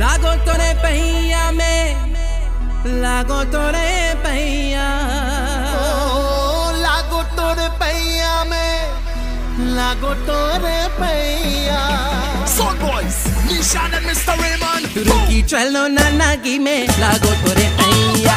लागो तोरे पहिया में लागो तोरे पहिया लागो तोरे पहिया में लागो तोरे पहिया Sound Boys, Nishan and Mr. Raymond. तुर्की चलो नानागी में लागो तोरे पहिया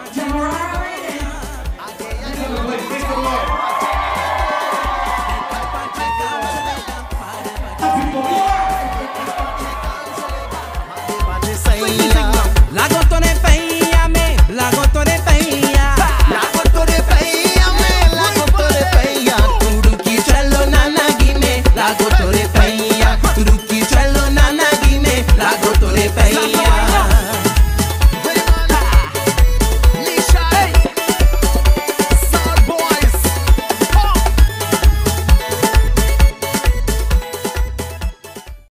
tu le pahia